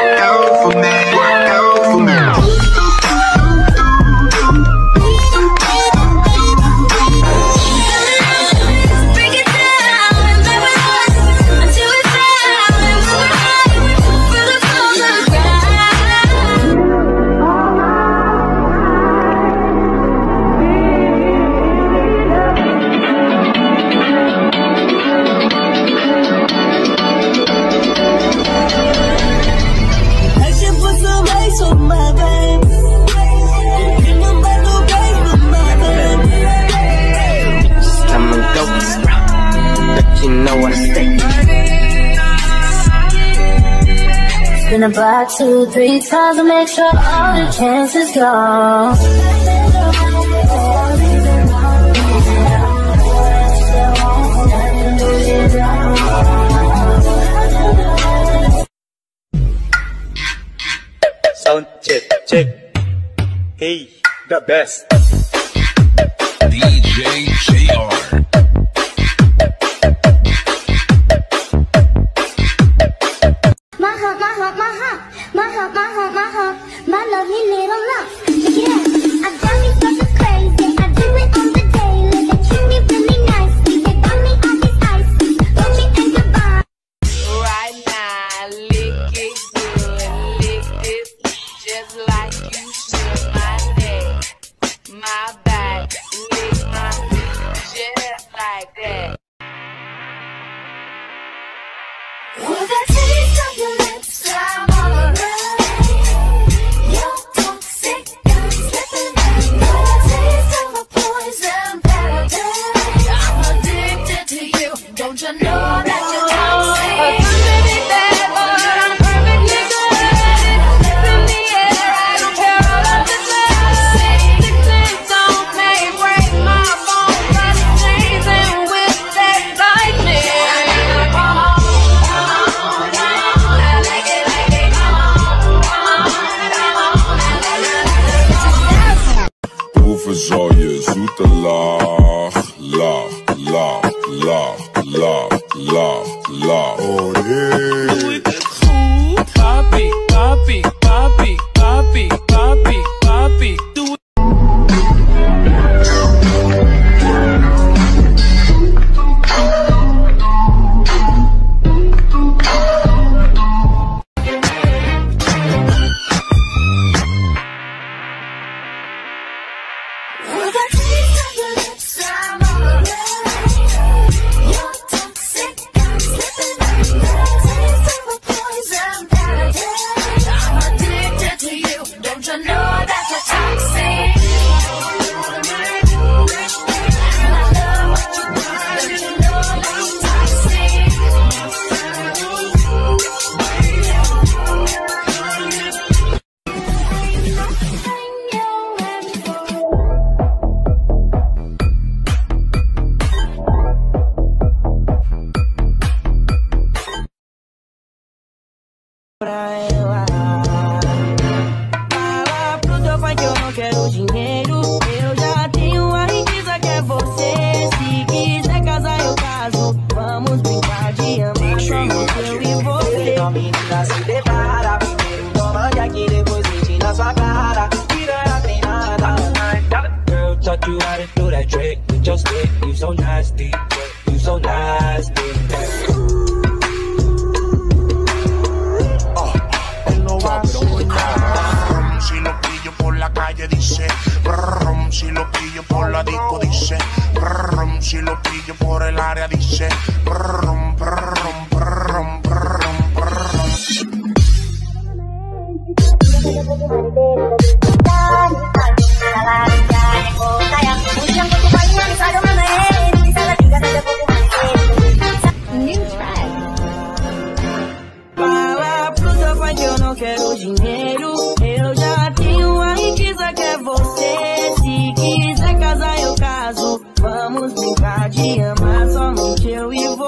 alpha man. in the back two, three times to make sure all the chances go. sound check, check. Hey, the best. DJ JR. heart, my heart, my heart, my heart, my heart, my lovely little need. Yeah, I've done me fucking crazy, I do it on the daily. Treat me really nicely, they buy me all these ices. Don't you think about Right now, lick it good, lick it just like you should. My neck, my back. Don't you know that you papi, papi, tú calle por el área dice. Brum, brum, brum, pode amar, só não kill eu e.